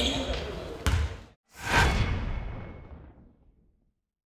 Amen.